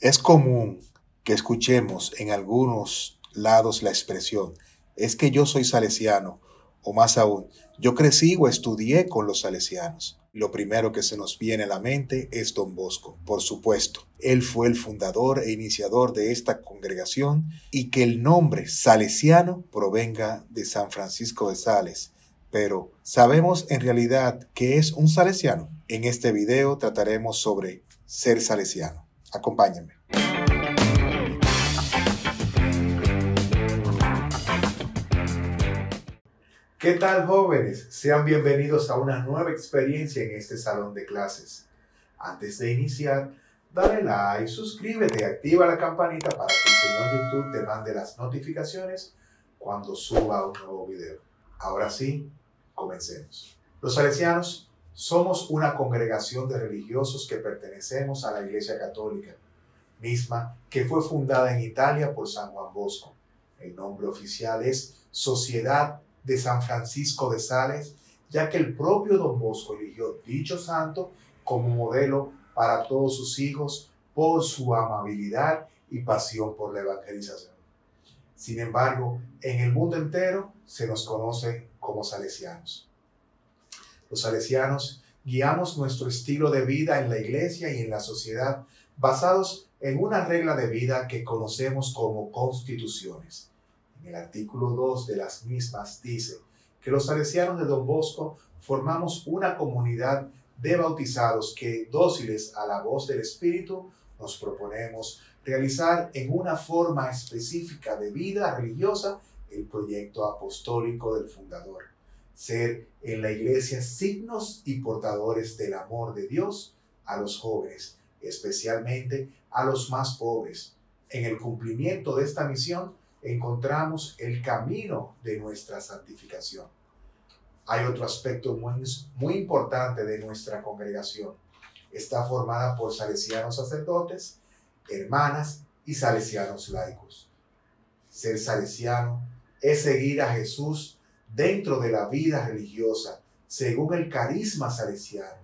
Es común que escuchemos en algunos lados la expresión, es que yo soy salesiano, o más aún, yo crecí o estudié con los salesianos. Lo primero que se nos viene a la mente es Don Bosco, por supuesto. Él fue el fundador e iniciador de esta congregación y que el nombre salesiano provenga de San Francisco de Sales. Pero, ¿sabemos en realidad qué es un salesiano? En este video trataremos sobre ser salesiano. Acompáñenme. ¿Qué tal jóvenes? Sean bienvenidos a una nueva experiencia en este salón de clases. Antes de iniciar, dale like, suscríbete y activa la campanita para que el señor YouTube te mande las notificaciones cuando suba un nuevo video. Ahora sí, comencemos. Los salesianos somos una congregación de religiosos que pertenecemos a la Iglesia Católica, misma que fue fundada en Italia por San Juan Bosco. El nombre oficial es Sociedad de San Francisco de Sales, ya que el propio Don Bosco eligió dicho santo como modelo para todos sus hijos por su amabilidad y pasión por la evangelización. Sin embargo, en el mundo entero se nos conoce como salesianos. Los salesianos guiamos nuestro estilo de vida en la iglesia y en la sociedad basados en una regla de vida que conocemos como constituciones. En el artículo 2 de las mismas dice que los salesianos de Don Bosco formamos una comunidad de bautizados que, dóciles a la voz del Espíritu, nos proponemos realizar en una forma específica de vida religiosa el proyecto apostólico del fundador ser en la iglesia signos y portadores del amor de Dios a los jóvenes, especialmente a los más pobres. En el cumplimiento de esta misión encontramos el camino de nuestra santificación. Hay otro aspecto muy, importante de nuestra congregación. Está formada por salesianos sacerdotes, hermanas y salesianos laicos. Ser salesiano es seguir a Jesús dentro de la vida religiosa, según el carisma salesiano.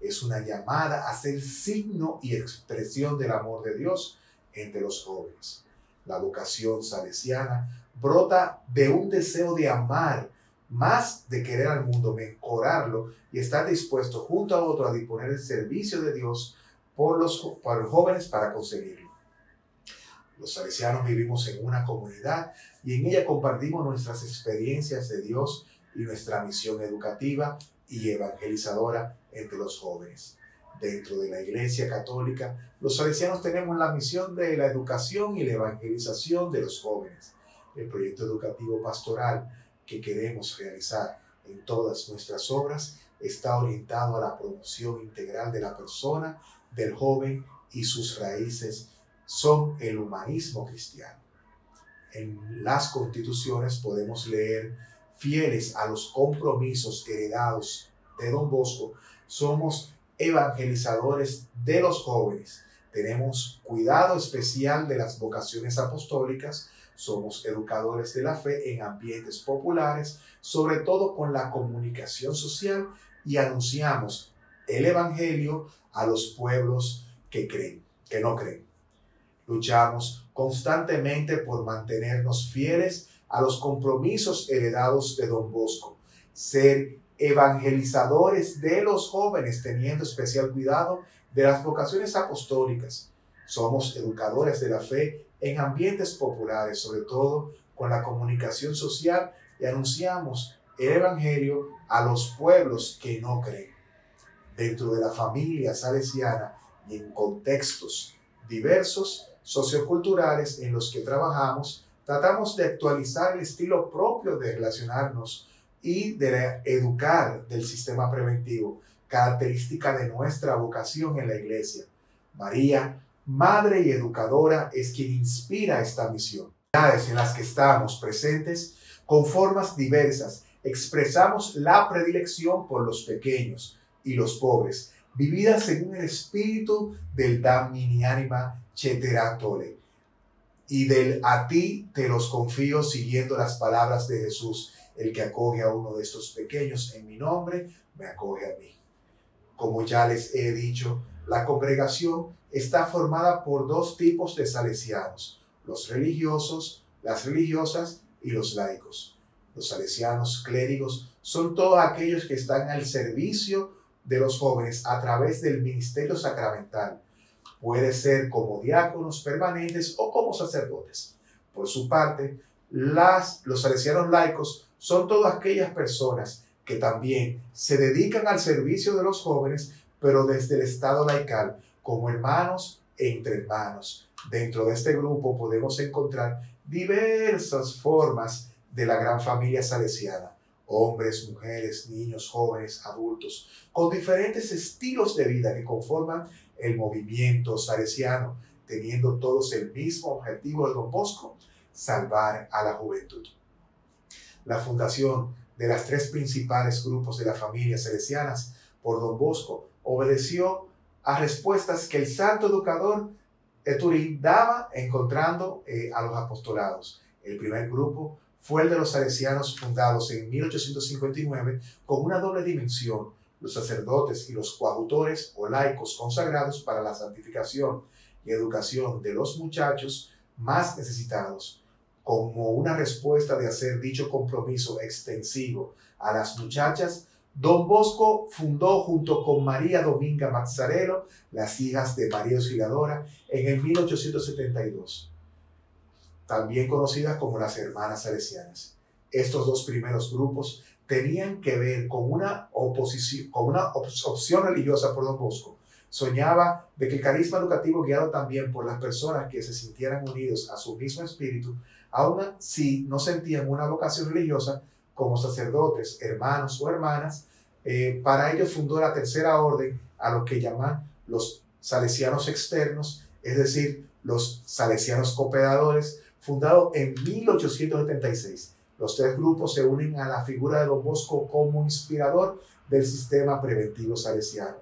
Es una llamada a ser signo y expresión del amor de Dios entre los jóvenes. La vocación salesiana brota de un deseo de amar, más de querer al mundo, mejorarlo y estar dispuesto junto a otro a disponer el servicio de Dios por los, por los jóvenes para conseguirlo. Los salesianos vivimos en una comunidad y en ella compartimos nuestras experiencias de Dios y nuestra misión educativa y evangelizadora entre los jóvenes. Dentro de la Iglesia Católica, los salesianos tenemos la misión de la educación y la evangelización de los jóvenes. El proyecto educativo pastoral que queremos realizar en todas nuestras obras está orientado a la promoción integral de la persona, del joven y sus raíces son el humanismo cristiano. En las constituciones podemos leer, fieles a los compromisos heredados de Don Bosco, somos evangelizadores de los jóvenes. Tenemos cuidado especial de las vocaciones apostólicas, somos educadores de la fe en ambientes populares, sobre todo con la comunicación social y anunciamos el Evangelio a los pueblos que creen, que no creen. Luchamos constantemente por mantenernos fieles a los compromisos heredados de Don Bosco, ser evangelizadores de los jóvenes, teniendo especial cuidado de las vocaciones apostólicas. Somos educadores de la fe en ambientes populares, sobre todo con la comunicación social, y anunciamos el Evangelio a los pueblos que no creen. Dentro de la familia salesiana y en contextos diversos, socioculturales en los que trabajamos, tratamos de actualizar el estilo propio de relacionarnos y de educar del sistema preventivo, característica de nuestra vocación en la iglesia. María, madre y educadora, es quien inspira esta misión. En las que estamos presentes, con formas diversas, expresamos la predilección por los pequeños y los pobres, vividas según el espíritu del Damini Anima Cheteratole. Y del a ti te los confío siguiendo las palabras de Jesús. El que acoge a uno de estos pequeños en mi nombre, me acoge a mí. Como ya les he dicho, La congregación está formada por dos tipos de salesianos, los religiosos, las religiosas y los laicos. Los salesianos clérigos son todos aquellos que están al servicio de los jóvenes a través del ministerio sacramental. Puede ser como diáconos permanentes o como sacerdotes. Por su parte, las, los salesianos laicos son todas aquellas personas que también se dedican al servicio de los jóvenes, pero desde el estado laical, como hermanos e entre hermanos. Dentro de este grupo podemos encontrar diversas formas de la gran familia salesiana, hombres, mujeres, niños, jóvenes, adultos, con diferentes estilos de vida que conforman el movimiento salesiano, teniendo todos el mismo objetivo de Don Bosco, salvar a la juventud. La fundación de las tres principales grupos de la familia salesianas por Don Bosco obedeció a respuestas que el santo educador de Turín daba encontrando eh, a los apostolados. El primer grupo fue el de los salesianos fundados en 1859 con una doble dimensión, los sacerdotes y los coautores o laicos consagrados para la santificación y educación de los muchachos más necesitados, como una respuesta de hacer dicho compromiso extensivo a las muchachas, Don Bosco fundó junto con María Dominga Mazzarello las hijas de María Auxiliadora en el 1872 también conocidas como las Hermanas Salesianas. Estos dos primeros grupos tenían que ver con una oposición, opción religiosa por Don Bosco. Soñaba de que el carisma educativo guiado también por las personas que se sintieran unidos a su mismo espíritu, aun si no sentían una vocación religiosa como sacerdotes, hermanos o hermanas, eh, para ello fundó la tercera orden a lo que llaman los salesianos externos, es decir, los salesianos cooperadores, fundado en 1876. Los tres grupos se unen a la figura de Don Bosco como inspirador del sistema preventivo salesiano.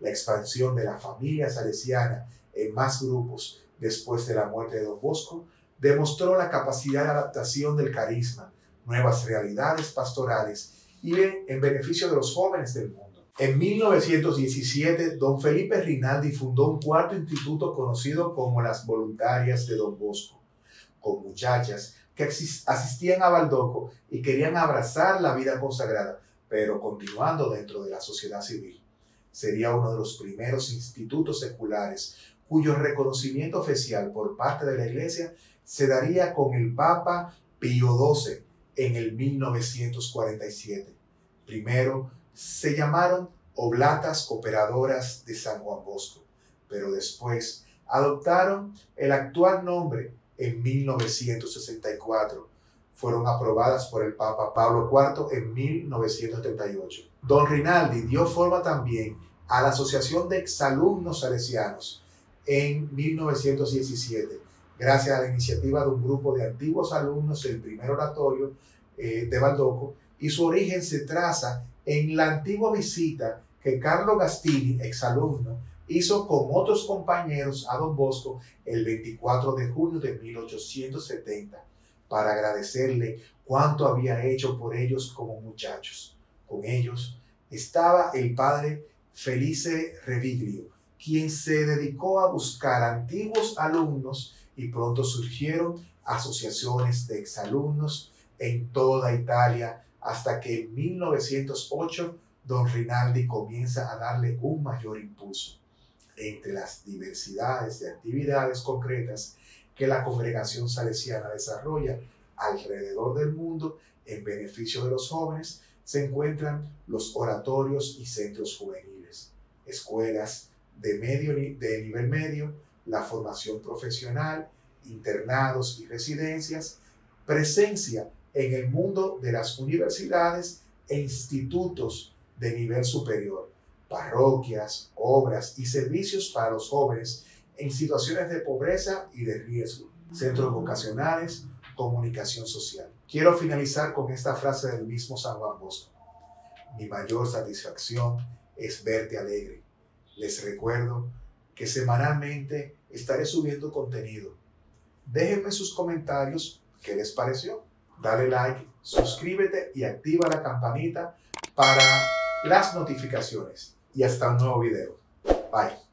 La expansión de la familia salesiana en más grupos después de la muerte de Don Bosco demostró la capacidad de adaptación del carisma, nuevas realidades pastorales y en beneficio de los jóvenes del mundo. En 1917, don Felipe Rinaldi fundó un cuarto instituto conocido como las Voluntarias de Don Bosco con muchachas que asistían a Baldoco y querían abrazar la vida consagrada, pero continuando dentro de la sociedad civil. Sería uno de los primeros institutos seculares cuyo reconocimiento oficial por parte de la Iglesia se daría con el Papa Pío XII en el 1947. Primero se llamaron Oblatas Cooperadoras de San Juan Bosco, pero después adoptaron el actual nombre en 1964. Fueron aprobadas por el Papa Pablo IV en 1978. Don Rinaldi dio forma también a la Asociación de Exalumnos Salesianos en 1917, gracias a la iniciativa de un grupo de antiguos alumnos del primer oratorio eh, de Baldoco, y su origen se traza en la antigua visita que Carlo Gastini, exalumno, hizo con otros compañeros a don Bosco el 24 de junio de 1870 para agradecerle cuánto había hecho por ellos como muchachos. Con ellos estaba el padre Felice Reviglio, quien se dedicó a buscar antiguos alumnos y pronto surgieron asociaciones de exalumnos en toda Italia hasta que en 1908 don Rinaldi comienza a darle un mayor impulso entre las diversidades de actividades concretas que la congregación salesiana desarrolla alrededor del mundo en beneficio de los jóvenes, se encuentran los oratorios y centros juveniles, escuelas de, medio, de nivel medio, la formación profesional, internados y residencias, presencia en el mundo de las universidades e institutos de nivel superior, parroquias, obras y servicios para los jóvenes en situaciones de pobreza y de riesgo, centros vocacionales, comunicación social. Quiero finalizar con esta frase del mismo San Juan Bosco. Mi mayor satisfacción es verte alegre. Les recuerdo que semanalmente estaré subiendo contenido. Déjenme sus comentarios qué les pareció. Dale like, suscríbete y activa la campanita para las notificaciones y hasta un nuevo video. Bye.